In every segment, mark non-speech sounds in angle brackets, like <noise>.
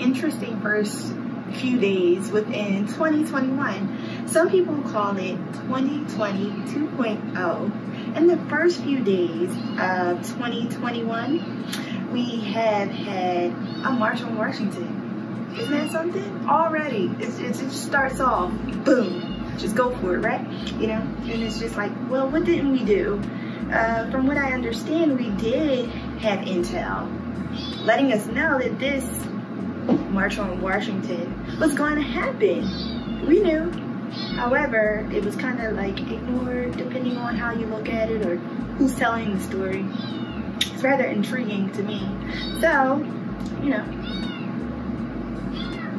interesting first few days within 2021. Some people call it 2020 2.0. In the first few days of 2021, we have had a March on Washington. Isn't that something? Already, it's, it just starts off, boom, just go for it, right? You know, and it's just like, well, what didn't we do? Uh, from what I understand, we did have intel letting us know that this March on Washington was going to happen. We knew. However, it was kind of like ignored depending on how you look at it or who's telling the story. It's rather intriguing to me. So, you know,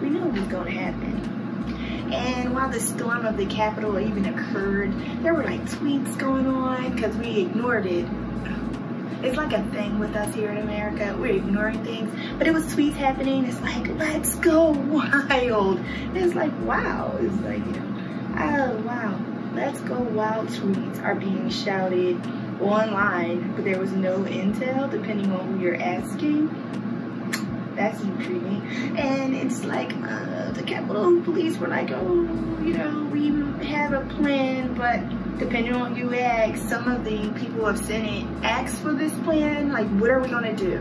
we knew it was going to happen. And while the storm of the Capitol even occurred, there were like tweets going on because we ignored it it's like a thing with us here in America. We're ignoring things, but it was tweets happening. It's like, let's go wild. it's like, wow. It's like, you know, oh, wow. Let's go wild tweets are being shouted online, but there was no intel depending on who you're asking. That's intriguing. And it's like, uh, the Capitol Police were like, oh, you know, we have a plan, but depending on who you ask, some of the people of Senate asked for this plan. Like, what are we gonna do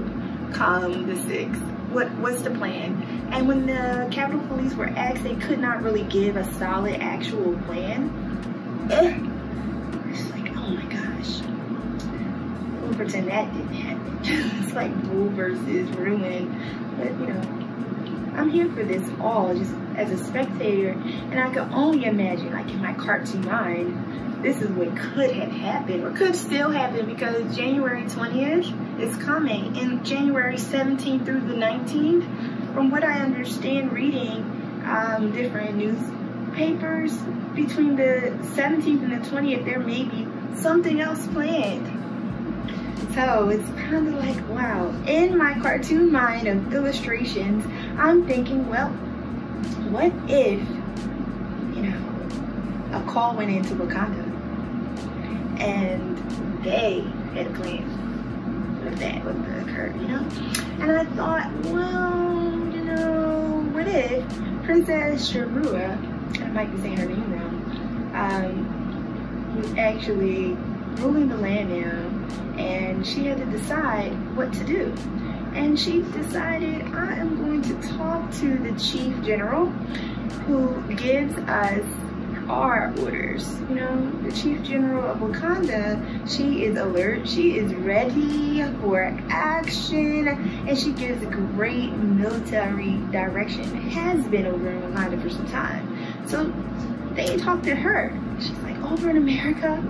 come the 6th? What, what's the plan? And when the Capitol Police were asked, they could not really give a solid actual plan. Eh. It's like, oh my gosh. We'll pretend that didn't happen. <laughs> it's like rule versus Ruin. But you know, I'm here for this all just as a spectator. And I can only imagine, like in my cartoon mind, this is what could have happened or could still happen because January 20th is coming and January 17th through the 19th. From what I understand reading um, different newspapers, between the 17th and the 20th, there may be something else planned. So it's kind of like, wow. In my cartoon mind of illustrations, I'm thinking, well, what if, a call went into Wakanda? and they had a plan with that, with the occurred, you know? And I thought, well, you know, what if Princess Shirua, I might be saying her name wrong, um, was actually ruling the land now, and she had to decide what to do. And she decided, I am going to talk to the chief general who gives us our orders. You know, the Chief General of Wakanda, she is alert, she is ready for action, and she gives great military direction. Has been over in Wakanda for some time. So they talk to her. She's like, over in America,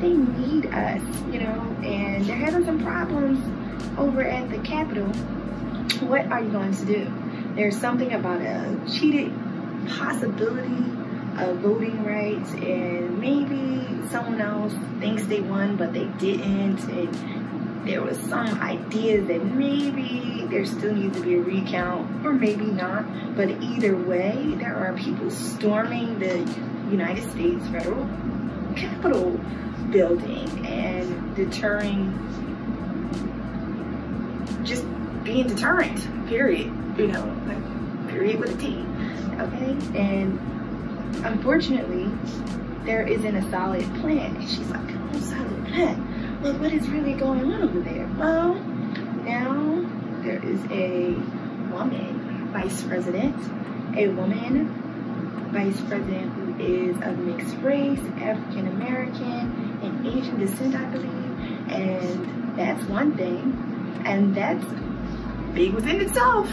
they need us, you know, and they're having some problems over at the Capitol. What are you going to do? There's something about a cheated possibility of voting rights and maybe someone else thinks they won but they didn't. And there was some ideas that maybe there still needs to be a recount or maybe not. But either way there are people storming the United States federal Capitol building and deterring just being deterrent period you know like period with a T okay? And unfortunately, there isn't a solid plan. And she's like, no solid plan. Well, what is really going on over there? Well, now there is a woman vice president, a woman vice president who is of mixed race, African American, and Asian descent, I believe. And that's one thing. And that's big within itself.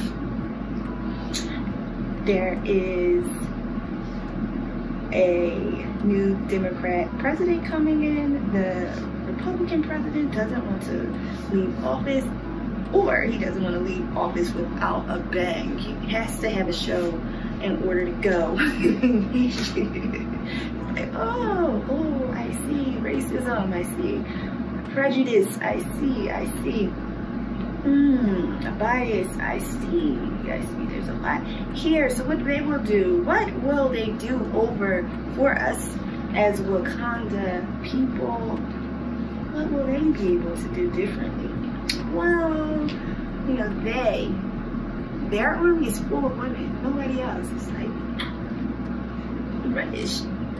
There is a new Democrat president coming in. The Republican president doesn't want to leave office or he doesn't want to leave office without a bang. He has to have a show in order to go. <laughs> oh, oh, I see racism, I see prejudice, I see, I see Hmm, a bias, I see, I see there's a lot here. So what they will do, what will they do over for us as Wakanda people? What will they be able to do differently? Well, you know, they their army is full of women. Nobody else. It's like rubbish,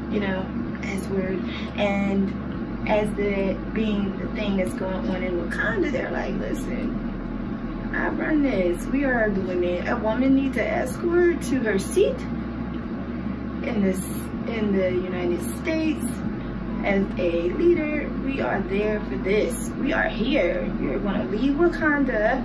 you know, as weird. And as the being the thing that's going on in Wakanda, they're like, listen, This. We are doing it. A woman needs an escort to her seat in this in the United States as a leader, we are there for this. We are here. We are going to leave Wakanda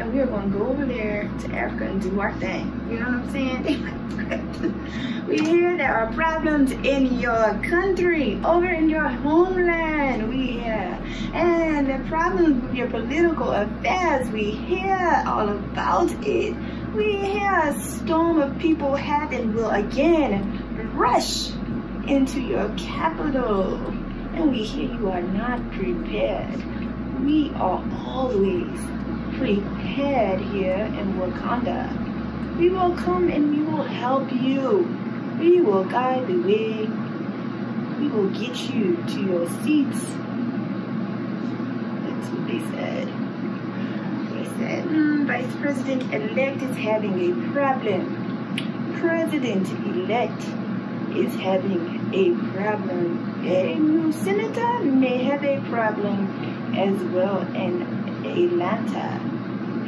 and we are going to go over there to Africa and do our thing. You know what I'm saying? <laughs> we hear there are problems in your country, over in your homeland. We hear. And the problems with your political affairs, we hear all about it. We hear a storm of people have and will again rush into your capital. And we hear you are not prepared. We are always here in Wakanda. We will come and we will help you. We will guide the way. We will get you to your seats. That's what they said. They said, mm, Vice President-elect is having a problem. President-elect is having a problem. A new senator may have a problem as well in Atlanta.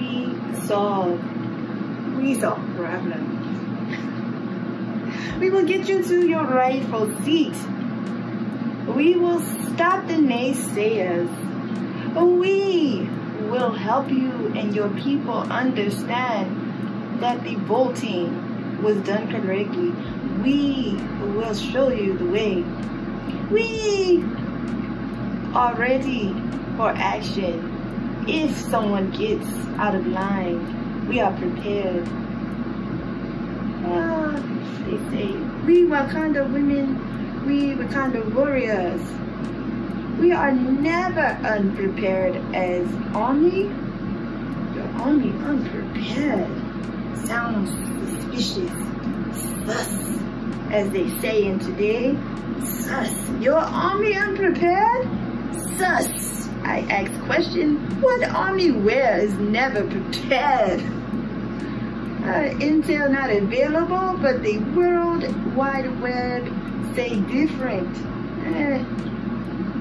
We solve, we solve problems. We will get you to your rightful seat. We will stop the naysayers. We will help you and your people understand that the voting was done correctly we will show you the way. We are ready for action. If someone gets out of line, we are prepared. Uh, they say, we Wakanda women, we Wakanda warriors, we are never unprepared as army. Your army unprepared sounds suspicious. Thus, as they say in today. Sus, your army unprepared? Sus, I ask question, what army wear is never prepared? Uh, intel not available, but the World Wide Web say different. Eh,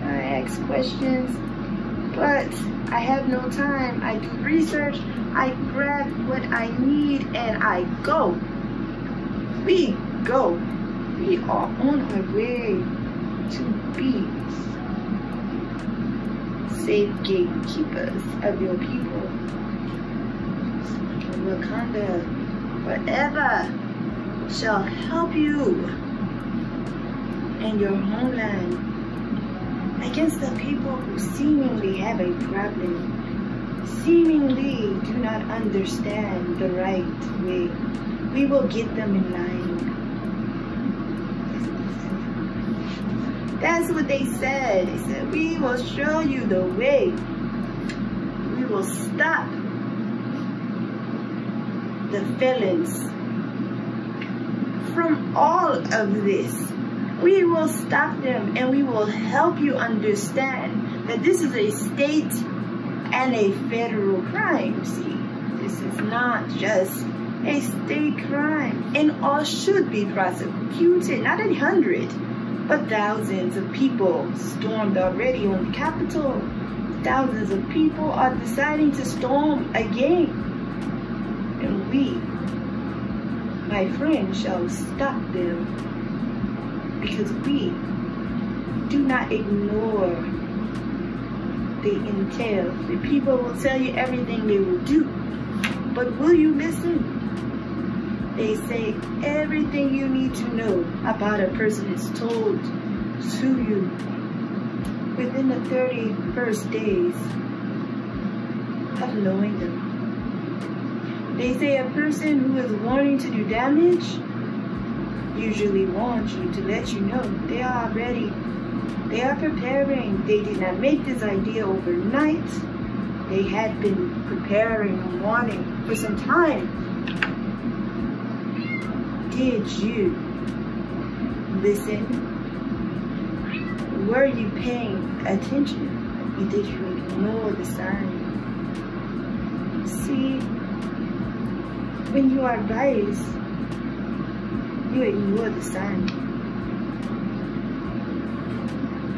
I ask questions, but I have no time. I do research, I grab what I need, and I go. We go we are on our way to be safe gatekeepers of your people. Wakanda forever shall help you and your homeland against the people who seemingly have a problem, seemingly do not understand the right way. We will get them in line. That's what they said. They said, we will show you the way. We will stop the felons from all of this. We will stop them and we will help you understand that this is a state and a federal crime. See, this is not just a state crime and all should be prosecuted, not a hundred thousands of people stormed already on the Capitol. Thousands of people are deciding to storm again. And we, my friend, shall stop them because we do not ignore the intel. The people will tell you everything they will do. But will you listen? They say everything you need to know about a person is told to you within the 31st days of knowing them. They say a person who is wanting to do damage usually wants you to let you know they are ready. They are preparing. They did not make this idea overnight. They had been preparing and wanting for some time did you listen? Were you paying attention? Or did you ignore the sign? See, when you are biased, you ignore the sign.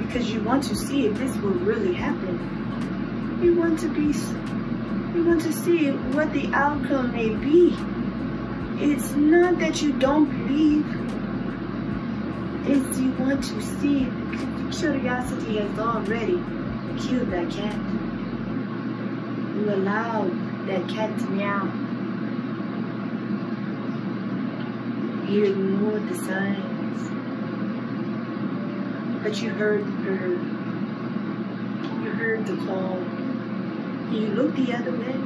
Because you want to see if this will really happen. You want to be, you want to see what the outcome may be. It's not that you don't believe, it's you want to see. Curiosity has already killed that cat. You allowed that cat to meow. You ignored the signs. But you heard the bird. You heard the call. You looked the other way.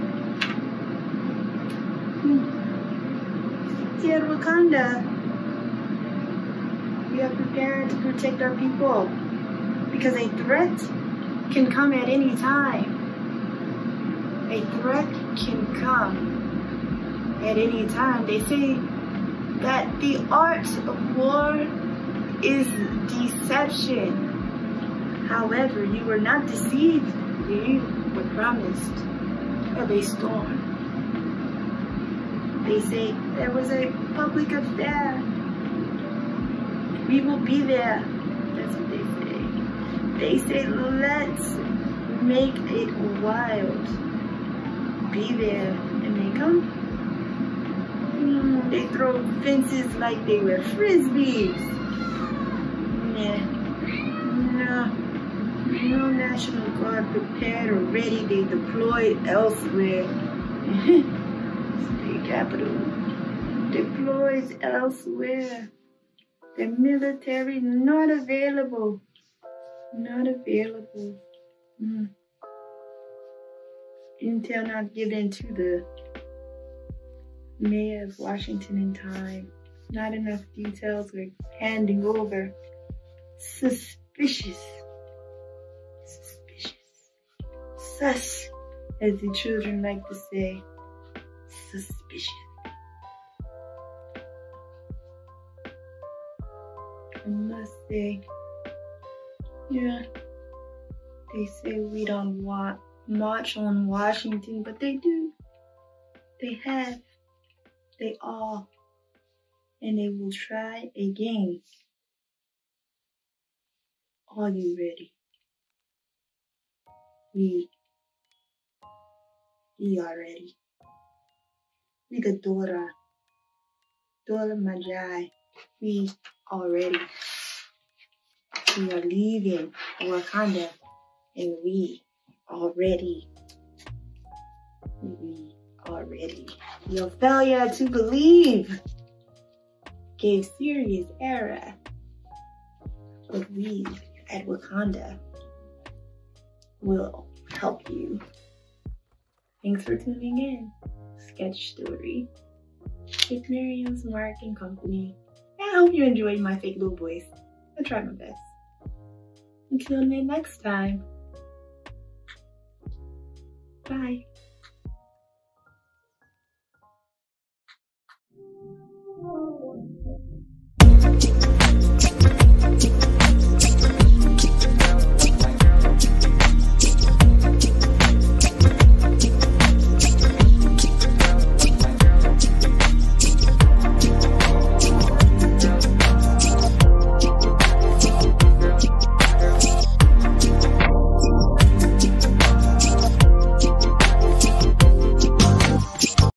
Here, Wakanda. We are prepared to protect our people because a threat can come at any time. A threat can come at any time. They say that the art of war is deception. However, you were not deceived. You were promised of a storm. They say there was a public affair. We will be there. That's what they say. They say, let's make it wild. Be there. And they come they throw fences like they were frisbees. Nah. No. National Guard prepared or ready. They deployed elsewhere. <laughs> Capital deploys elsewhere. The military not available. Not available. Mm. Intel not given to the Mayor of Washington in time. Not enough details were handing over. Suspicious. Suspicious. Sus, as the children like to say. Suspicious. I must say, yeah, they say we don't want march on Washington, but they do. They have. They are. And they will try again. Are you ready? We, we are ready. We the Dora, Dora Milaje, we are ready. We are leaving Wakanda and we are ready. We already. Your failure to believe gave serious error. But we at Wakanda will help you. Thanks for tuning in. Sketch Story with Maryam's Mark and Company. I hope you enjoyed my fake little voice. I tried my best. Until next time. Bye.